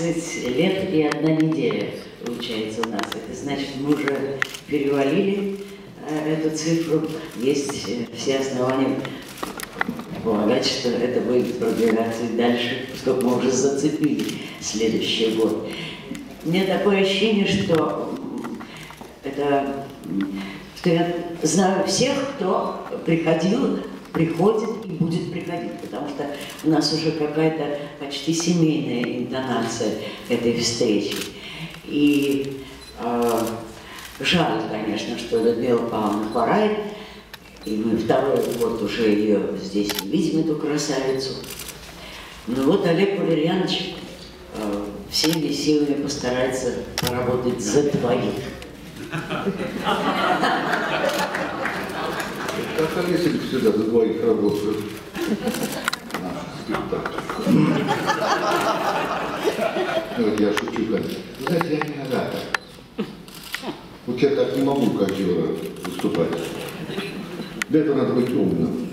20 лет и одна неделя получается у нас. Это значит, мы уже перевалили э, эту цифру. Есть э, все основания полагать, что это будет продвигаться и дальше, поскольку мы уже зацепили следующий год. У меня такое ощущение, что это что я знаю всех, кто приходил приходит и будет приходить, потому что у нас уже какая-то почти семейная интонация этой встречи. И э, жаль, конечно, что Людмила Павловна хворает, и мы второй год уже ее здесь не видим, эту красавицу. Но вот Олег Валерьянович э, всеми силами постарается поработать за двоих. Как если всегда за двоих работают? Ну, я шучу, конечно. Знаете, я не так. Вот я так не могу, как Юра, выступать. Для этого надо быть умным.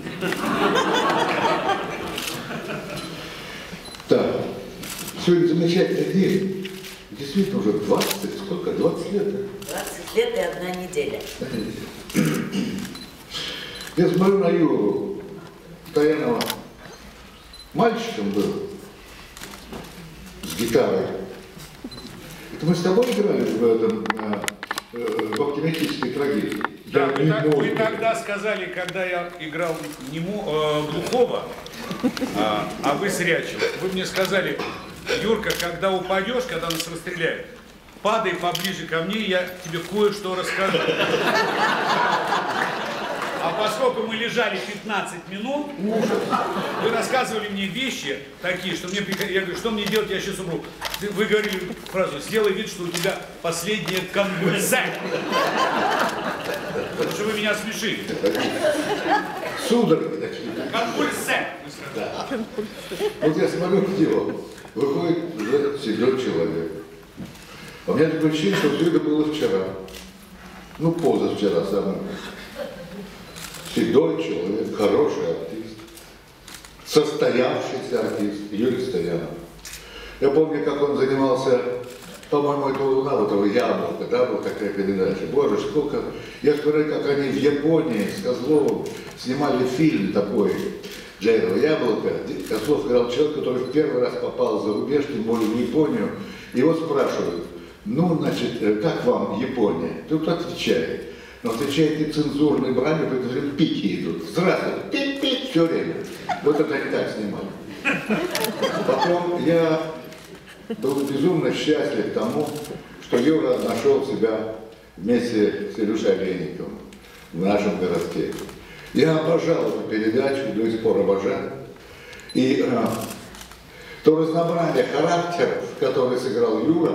Так, сегодня замечательный день. Действительно, уже 20, сколько? 20 лет? 20 лет и одна неделя. Я смотрю на Юру Таянова. Мальчиком был. С гитарой. Это мы с тобой играли в этом, э, э, в оптимистической трагедии. Да, вы, так- вы тогда сказали, когда я играл нему, э, глухого, а, а вы зрячего, вы мне сказали, Юрка, когда упадешь, когда нас расстреляют, падай поближе ко мне, я тебе кое-что расскажу. А поскольку мы лежали 15 минут, вы рассказывали мне вещи такие, что мне я говорю, что мне делать, я сейчас умру. Вы говорили фразу, сделай вид, что у тебя последняя конвульсия. Потому что вы меня смешили. Судороги такие. Конвульсия. сказали. Вот я смотрю в него, выходит седой человек. А у меня такое ощущение, что все это было вчера. Ну, позавчера самое. Седой человек, хороший артист, состоявшийся артист, Юрий Стоянов. Я помню, как он занимался, по-моему, это «Луна», вот этого яблока, да, вот такая передача. Боже, сколько... Я смотрю, как они в Японии с Козловым снимали фильм такой этого яблока. Козлов играл человек, который в первый раз попал за рубеж, тем более в Японию. Его спрашивают, ну, значит, э, как вам Япония? Тут отвечает. Но отвечает нецензурной бранью, потому что пики идут. Здравствуйте, пик-пик, все время. Вот это они так снимали. Потом я был безумно счастлив тому, что Юра нашел себя вместе с Илюшей Олейниковым в нашем городке. Я обожал эту передачу, до сих пор обожаю. И э, то разнообразие характеров, которые сыграл Юра,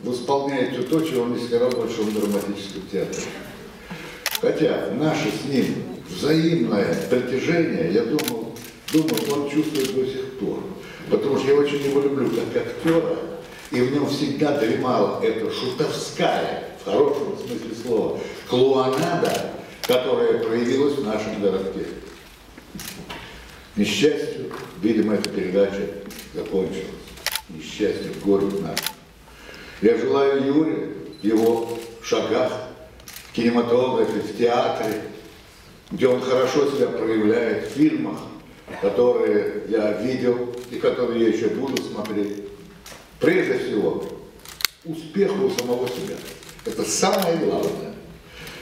восполняет все то, чего он не сыграл в Большом драматическом театре. Хотя наше с ним взаимное притяжение, я думал, думаю, он чувствует до сих пор. Потому что я очень его люблю как актера, и в нем всегда дремала эта шутовская, в хорошем смысле слова, клоунада, которая проявилась в нашем городке. Несчастью, видимо, эта передача закончилась. К несчастью, город наш. Я желаю Юре в его шагах в кинематографе, в театре, где он хорошо себя проявляет, в фильмах, которые я видел и которые я еще буду смотреть. Прежде всего, успеху у самого себя. Это самое главное.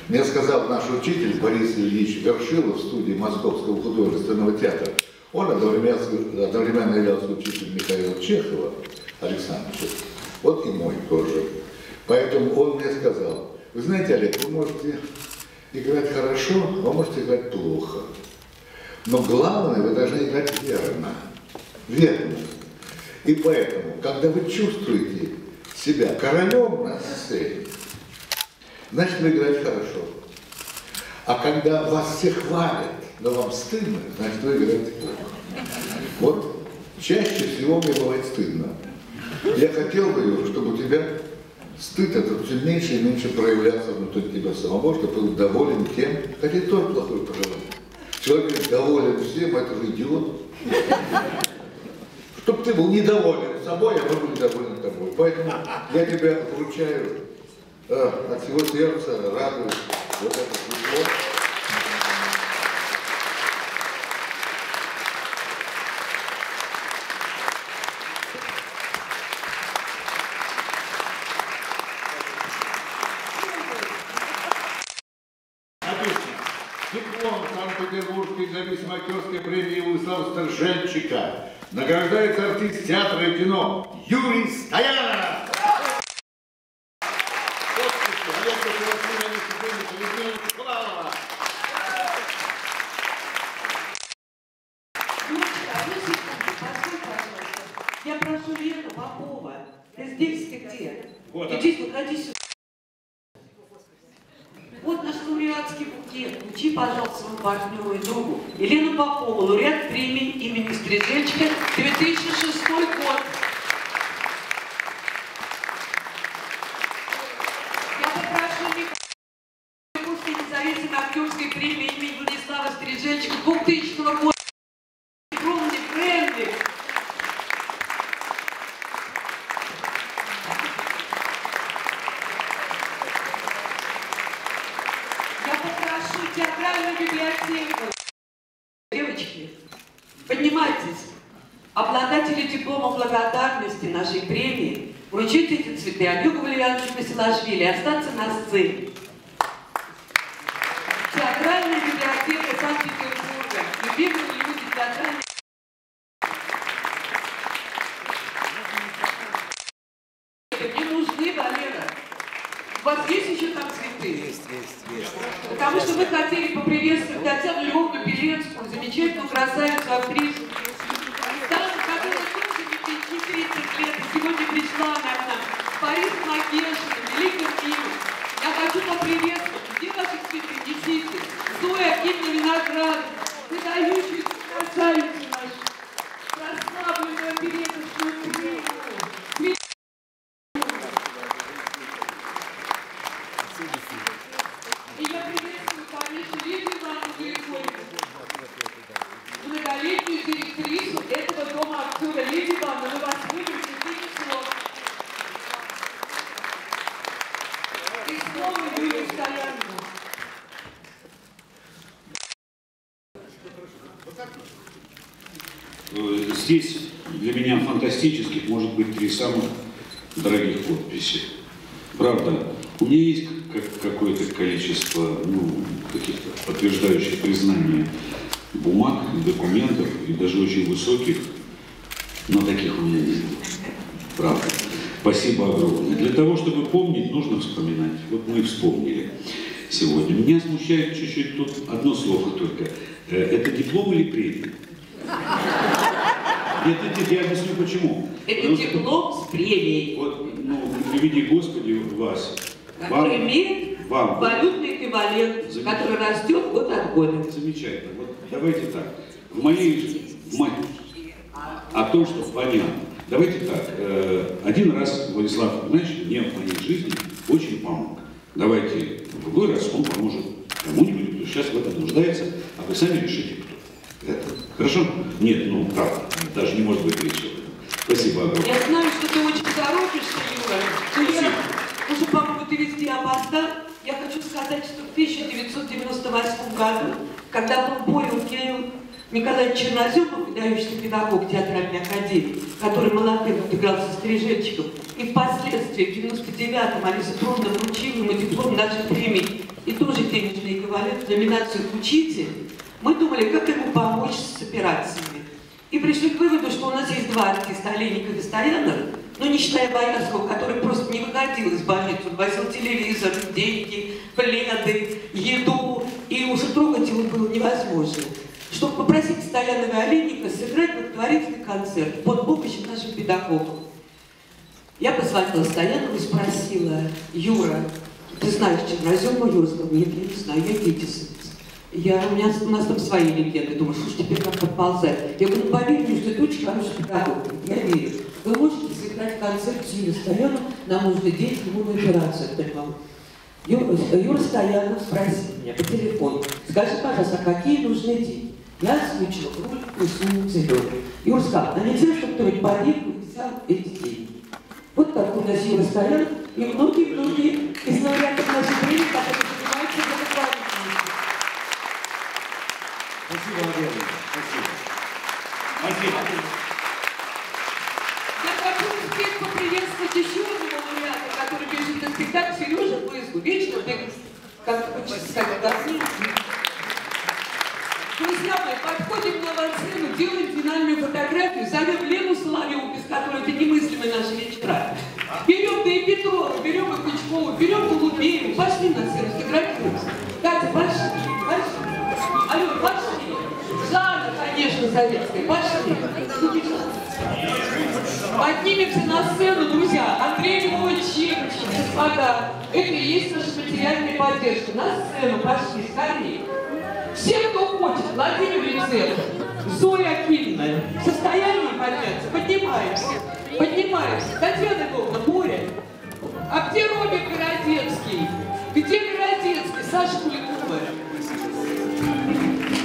Мне сказал наш учитель Борис Ильич Вершилов в студии Московского художественного театра. Он одновременно, одновременно являлся учителем Михаила Чехова, Александровича, вот и мой тоже. Поэтому он мне сказал, вы знаете, Олег, вы можете играть хорошо, а можете играть плохо. Но главное, вы должны играть верно. Верно. И поэтому, когда вы чувствуете себя королем на сцене, значит вы играете хорошо. А когда вас все хвалят, но вам стыдно, значит вы играете плохо. Вот чаще всего мне бывает стыдно. Я хотел бы, чтобы у тебя стыд этот все меньше и меньше проявлялся внутри тебя самого, чтобы ты был доволен тем, хотя тоже плохое пожелание. Человек доволен всем, это же идиот. Чтобы ты был недоволен собой, а мы будем довольны тобой. Поэтому я тебя вручаю э, от всего сердца, радуюсь вот это. Премии Владислава Сторженчика награждается артист театра и кино Юрий Стоянов. Я прошу Лену Попова. Ты здесь ты где? Вот Иди иди сюда. Вот наш лауреатский букет. Учи, пожалуйста, своему партнеру и другу. Елена Попова, лауреат премии имени Стрижечка, 2006 год. Я попрошу Михаила актерской премии имени Владислава Стрижечка 2000 года. Премии вручить эти цветы Олегу Валерьяновичу Басилашвили и остаться на сцене. Театральная библиотека Санкт-Петербурга. Любимые люди театральной Не нужны, Валера. У вас есть еще там цветы? Есть, есть, есть. Потому что мы хотели поприветствовать Татьяну Львовну Белецкую, замечательную красавицу, актрису. Даму, которая тоже не 30 лет, и сегодня пришла она к нам. Борис Макешин, великим фильмом. Я хочу поприветствовать. Где ваши цветы? Несите. Зоя Акимовна Виноград, выдающаяся красавица наша. Прославленную опереточную премию. И я приветствую, конечно, Лидию Ивановну Григорьевну, многолетнюю директрису этого дома актера. Лидия Ивановна, мы вас любим, сидите слов. И слово Юрию Стоянову. Э, Здесь для меня фантастических может быть три самых дорогих подписи. Правда, у меня есть как- какое-то количество ну, каких-то подтверждающих признания бумаг, документов, и даже очень высоких, но таких у меня нет. Правда. Спасибо огромное. Для того, чтобы помнить, нужно вспоминать. Вот мы и вспомнили сегодня. Меня смущает чуть-чуть тут одно слово только. Э, Это диплом или премия? Нет, нет, нет, я объясню почему. Это Потому что диплом с премией, Вот, ну, приведи Господи вас. который имеет вам. валютный эквивалент, который растет год от года. Замечательно. Вот давайте так. В моей в моей, о том, что понятно. Давайте так. э, один раз Владислав Игнатьевич мне в моей жизни очень помог. Давайте в другой раз он поможет кому-нибудь, кто сейчас в этом нуждается, а вы сами решите, кто это. Хорошо? Нет, ну правда, даже не может быть речи об этом. Спасибо огромное. Я знаю, что ты очень торопишься, Юра. Но я уже, по-моему, ты везде опоздал. Я хочу сказать, что в 1998 году, когда был болен Кирилл Николаевич Черноземов, выдающийся педагог театральной академии, который молодым играл со Стриженчиком, и впоследствии в 99-м Алиса Трудно вручила ему диплом нашей премии и тоже денежный эквивалент в номинацию «Учитель», мы думали, как ему помочь с операциями. И пришли к выводу, что у нас есть два артиста, Олейников и Стоянов, ну не считая Боярского, который просто не выходил из больницы, возил телевизор, деньги, пледы, еду, и уже трогать его было невозможно. Чтобы попросить Стоянова и Олейника сыграть благотворительный концерт под помощью нашим педагогам. Я позвонила Стоянову и спросила, Юра, ты знаешь Чернозема? Сказал, нет, я не знаю, я Витязь. Я, у, меня, у нас там свои легенды. Думаю, ж теперь как подползать? Я говорю, ну поверь мне, что ты очень хороший педагог. Я верю. Вы можете сыграть концерт с Юрием Стояном, нам нужны деньги, ему на операцию. Юра, Юра Стоянов спросил меня по телефону, скажи, пожалуйста, а какие нужны деньги? Я озвучила роль сумму цифры. Юр сказал, а нельзя, чтобы кто-нибудь подъехал и взял эти деньги. Вот так у нас Юра стоят, и многие-многие из лауреатов нашей премии, которые занимаются благотворительностью. Спасибо огромное. Спасибо. Спасибо. Я хочу успеть поприветствовать еще одного лауреата, который пишет на спектакль Сережа Пызгу. Вечно бегает, как хочется сказать, до Друзья мои, подходим на авансцену, делаем финальную фотографию, зовем Лену Соловьеву, без которой это немыслимы наши вечера. Советская, пошли. Поднимемся на сцену, друзья. Андрей Львович господа. Это и есть наша материальная поддержка. На сцену пошли, скорее. Все, кто хочет, Владимир Лицев, Зоя Акимовна, в состоянии подняться, поднимаемся, поднимаемся. Татьяна Львовна, Боря, а где Робик Городецкий? Где Городецкий? Саша Куликова.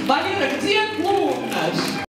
Валера, где клоун наш?